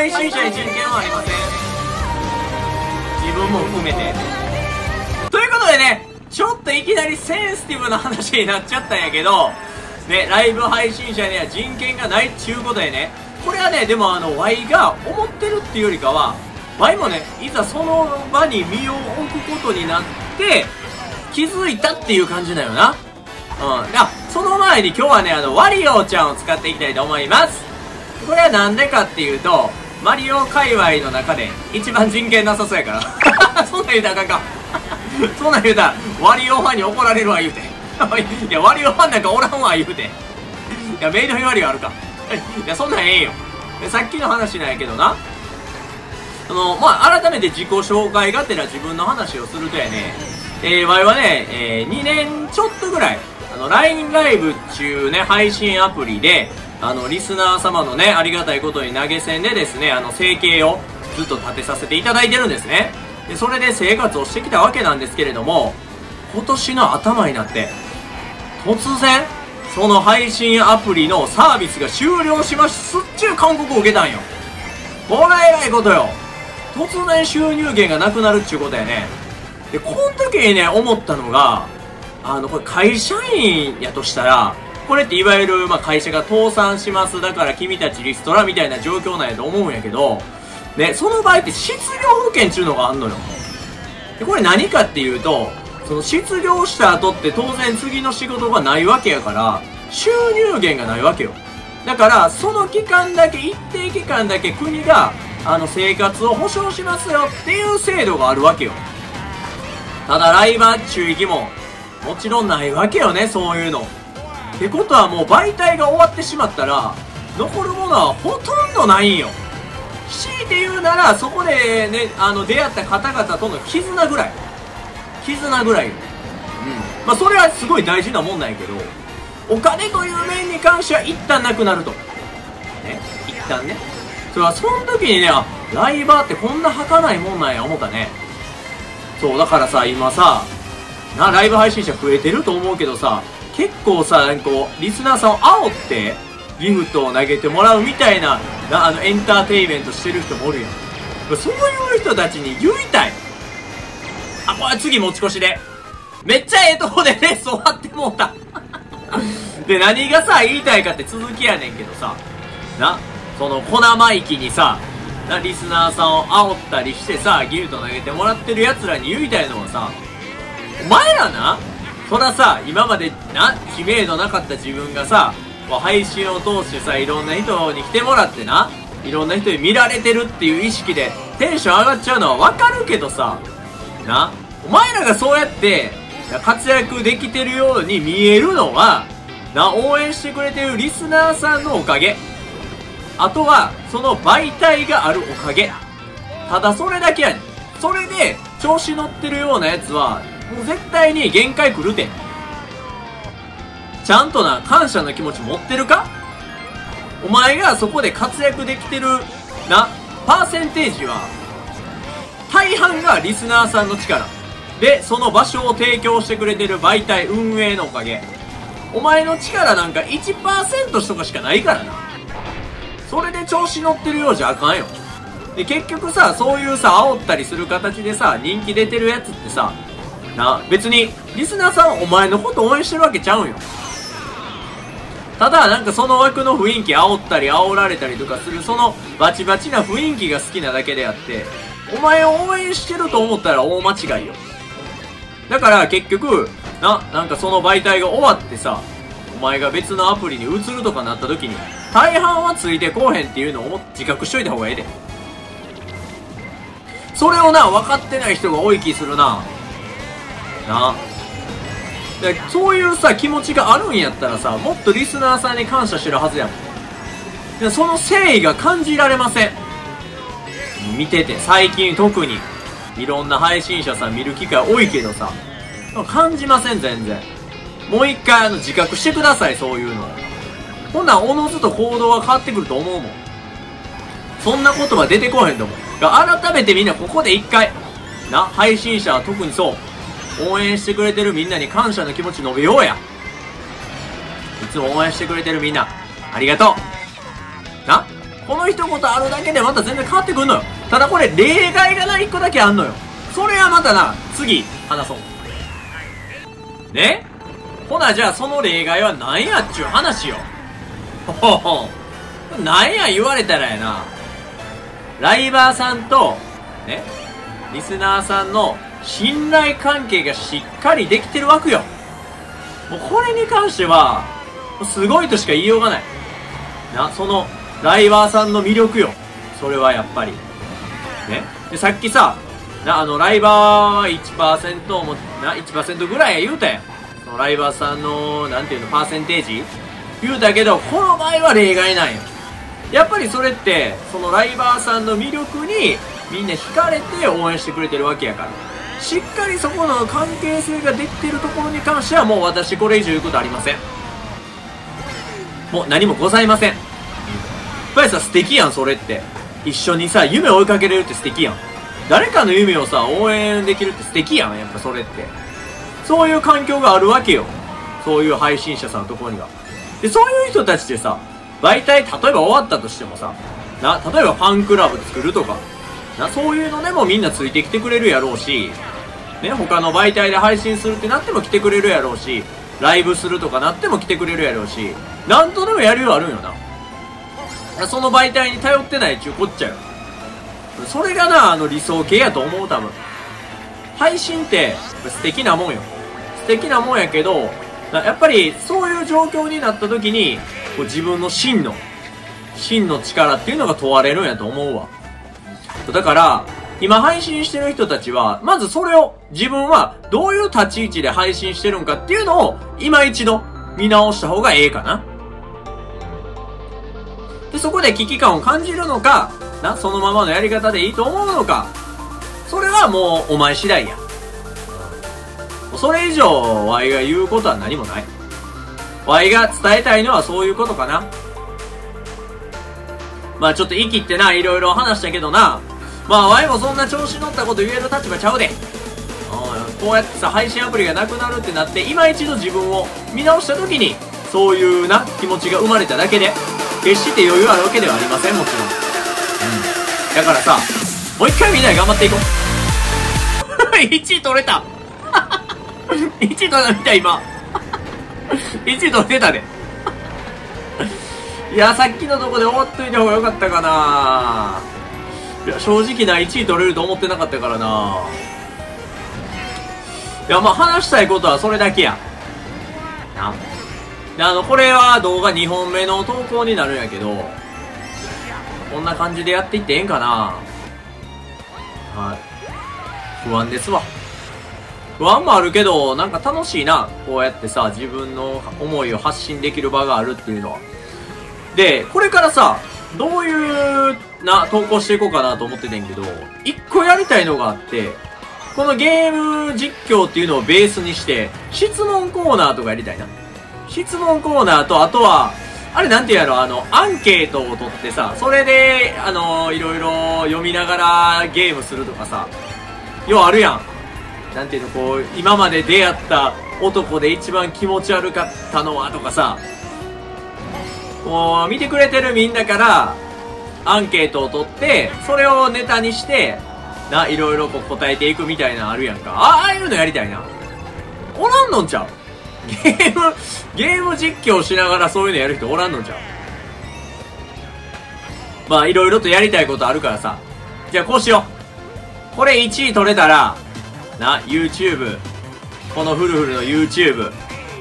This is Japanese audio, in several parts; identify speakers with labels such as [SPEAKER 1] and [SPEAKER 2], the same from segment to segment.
[SPEAKER 1] 配信者に人権はありません自分も含めてということでねちょっといきなりセンシティブな話になっちゃったんやけどねライブ配信者には人権がないっちゅうことでねこれはねでもあの Y が思ってるっていうよりかは Y もねいざその場に身を置くことになって気づいたっていう感じだよなうん。あ、その前に今日はね、あの、ワリオちゃんを使っていきたいと思います。これはなんでかっていうと、マリオ界隈の中で一番人権なさそうやから。そんな言うたらあかんか。そんな言うたら、ワリオファンに怒られるわ言うて。いや、ワリオファンなんかおらんわ言うて。いや、メイドフィワリオあるか。いや、そんなんええよ。さっきの話なんやけどな。その、まあ、改めて自己紹介がてら自分の話をするとやね、えー、わいはね、えー、2年ちょっとぐらい、あの、LINE ライブっていうね、配信アプリで、あの、リスナー様のね、ありがたいことに投げ銭でですね、あの、生計をずっと立てさせていただいてるんですね。で、それで生活をしてきたわけなんですけれども、今年の頭になって、突然、その配信アプリのサービスが終了しますっちゅう勧告を受けたんよ。これ偉いことよ。突然収入源がなくなるっちゅうことやね。で、この時にね、思ったのが、あの、これ会社員やとしたら、これっていわゆる、まあ、会社が倒産します。だから君たちリストラみたいな状況なんやと思うんやけど、ね、その場合って失業保険っていうのがあんのよ。で、これ何かっていうと、その失業した後って当然次の仕事がないわけやから、収入源がないわけよ。だから、その期間だけ、一定期間だけ国が、あの、生活を保障しますよっていう制度があるわけよ。ただ、ライバー注意義も、もちろんないわけよね、そういうの。ってことはもう媒体が終わってしまったら、残るものはほとんどないんよ。強いて言うなら、そこでね、あの、出会った方々との絆ぐらい。絆ぐらいよ。うん。まあ、それはすごい大事なもんなんやけど、お金という面に関しては一旦なくなると。ね。一旦ね。それはその時にね、あ、ライバーってこんな儚いもんなんや思ったね。そう、だからさ、今さ、な、ライブ配信者増えてると思うけどさ、結構さ、こう、リスナーさんを煽って、ギフトを投げてもらうみたいな、な、あの、エンターテイメントしてる人もおるやん。そういう人たちに言いたい。あ、これ次持ち越しで。めっちゃええとこでレッス終わってもうた。で、何がさ、言いたいかって続きやねんけどさ、な、その、小生意気にさ、な、リスナーさんを煽ったりしてさ、ギフト投げてもらってる奴らに言いたいのはさ、お前らな、そらさ、今までな、知名度なかった自分がさ、配信を通してさ、いろんな人に来てもらってな、いろんな人に見られてるっていう意識でテンション上がっちゃうのはわかるけどさ、な、お前らがそうやって活躍できてるように見えるのは、な、応援してくれてるリスナーさんのおかげ。あとは、その媒体があるおかげ。ただそれだけやねん。それで、調子乗ってるようなやつは、絶対に限界来るて。ちゃんとな、感謝の気持ち持ってるか？お前がそこで活躍できてる、な、パーセンテージは、大半がリスナーさんの力。で、その場所を提供してくれてる媒体運営のおかげ。お前の力なんか1%とかしかないからな。それで調子乗ってるようじゃあかんよ。で、結局さ、そういうさ、煽ったりする形でさ、人気出てるやつってさ、な、別に、リスナーさんお前のこと応援してるわけちゃうんよ。ただ、なんかその枠の雰囲気煽ったり煽られたりとかする、そのバチバチな雰囲気が好きなだけであって、お前を応援してると思ったら大間違いよ。だから結局、な、なんかその媒体が終わってさ、お前が別のアプリに移るとかなった時に、大半はついてこうへんっていうのを自覚しといた方がええで。それをな、分かってない人が多い気するな。な。でそういうさ気持ちがあるんやったらさもっとリスナーさんに感謝してるはずやもん。でその誠意が感じられません。見てて最近特に。いろんな配信者さん見る機会多いけどさ。感じません全然。もう一回あの自覚してくださいそういうの。ほんならおのずと行動が変わってくると思うもん。そんな言葉出てこへんと思う。改めてみんなここで一回。な配信者は特にそう。応援してくれてるみんなに感謝の気持ち述べようや。いつも応援してくれてるみんな、ありがとう。な？この一言あるだけでまた全然変わってくんのよ。ただこれ例外がな、一個だけあんのよ。それはまたな、次、話そう。ね？ほな、じゃあその例外は何やっちゅう話よ。ほほほ。何や言われたらやな。ライバーさんと、ね、リスナーさんの信頼関係がしっかりできてるわけよ。もうこれに関しては、すごいとしか言いようがない。な、その、ライバーさんの魅力よ。それはやっぱり。ね。で、さっきさ、な、あの、ライバーは1%も、な、1%ぐらい言うたやん。そのライバーさんの、なんていうの、パーセンテージ言うたけど、この場合は例外なんよ。やっぱりそれって、そのライバーさんの魅力に、みんな惹かれて応援してくれてるわけやから。しっかりそこの関係性ができてるところに関してはもう私これ以上言うことありません。もう何もございません。やっぱりさ、素敵やん、それって。一緒にさ、夢追いかけれるって素敵やん。誰かの夢をさ、応援できるって素敵やん、やっぱそれって。そういう環境があるわけよ。そういう配信者さんのところには。で、そういう人たちでさ、媒体、例えば終わったとしてもさ、な、例えばファンクラブ作るとか、な、そういうのでもみんなついてきてくれるやろうし、ね、他の媒体で配信するってなっても来てくれるやろうし、ライブするとかなっても来てくれるやろうし、なんとでもやるようあるんよな。その媒体に頼ってないっちゅうこっちゃよ。それがな、あの理想形やと思う、多分。配信って、素敵なもんよ。素敵なもんやけど、やっぱり、そういう状況になった時に、こう自分の真の、真の力っていうのが問われるんやと思うわ。だから、今配信してる人たちは、まずそれを、自分はどういう立ち位置で配信してるんかっていうのを、今一度見直した方がええかな。で、そこで危機感を感じるのか、な、そのままのやり方でいいと思うのか、それはもうお前次第や。それ以上、ワイが言うことは何もない。ワイが伝えたいのはそういうことかな。まあちょっと息ってな、いろいろ話したけどな、まあワイもそんな調子乗ったこと言える立場ちゃうで。こうやってさ、配信アプリがなくなるってなって、今一度自分を見直した時に、そういうな、気持ちが生まれただけで、決して余裕あるわけではありません、もちろん。うん。だからさ、もう一回みんなで頑張っていこう。1位取れた 1位取れたみた、今。1位取れてたで。いや、さっきのとこで終わっといた方がよかったかないや、正直な1位取れると思ってなかったからないや、まあ話したいことはそれだけや。な。で、あの、これは動画2本目の投稿になるんやけど、こんな感じでやっていってええんかなはい。不安ですわ。不安もあるけど、なんか楽しいな。こうやってさ、自分の思いを発信できる場があるっていうのは。で、これからさ、どういう、な、投稿していこうかなと思っててんけど、一個やりたいのがあって、このゲーム実況っていうのをベースにして、質問コーナーとかやりたいな。質問コーナーと、あとは、あれなんていうやろ、あの、アンケートを取ってさ、それで、あの、いろいろ読みながらゲームするとかさ、ようあるやん。なんていうの、こう、今まで出会った男で一番気持ち悪かったのはとかさ、こう、見てくれてるみんなから、アンケートを取って、それをネタにして、な、いろいろこう答えていくみたいなのあるやんか。ああいうのやりたいな。おらんのんちゃうゲーム、ゲーム実況しながらそういうのやる人おらんのんちゃうまあ、いろいろとやりたいことあるからさ。じゃあこうしよう。これ1位取れたら、な、YouTube、このフルフルの YouTube、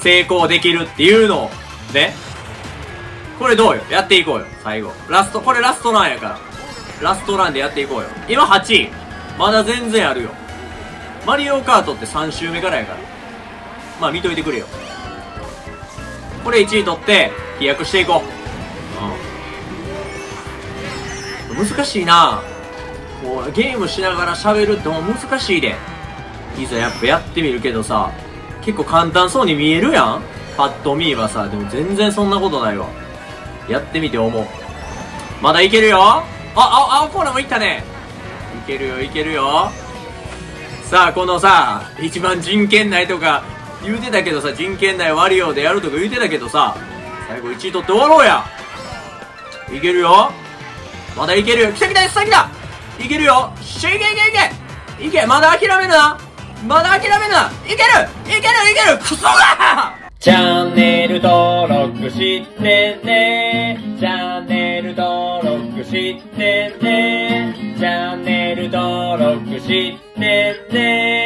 [SPEAKER 1] 成功できるっていうのを、ね。これどうよ？やっていこうよ、最後。ラスト、これラストランやから。ラストランでやっていこうよ。今8位。まだ全然あるよ。マリオカートって3周目からやから。まあ見といてくれよ。これ1位取って、飛躍していこう。うん。難しいなこう、ゲームしながら喋るってもう難しいで。いざやっぱやってみるけどさ、結構簡単そうに見えるやんパッと見はさ、でも全然そんなことないわ。やってみて思う。まだいけるよ。あ青青コーナーもいったね。いけるよいけるよ。さあこのさ一番人権内とか言うてたけどさ人権内割リようでやるとか言うてたけどさ最後1位取って終わろうや。いけるよ。まだいけるよ。来た来た来た来た。いけるよ。しいけいけいけいけまだ諦めるな。まだ諦めるな。いけるいけるいける。クソが！
[SPEAKER 2] チャンネル登録してね。チャンネル登録してね。チャンネル登録してね。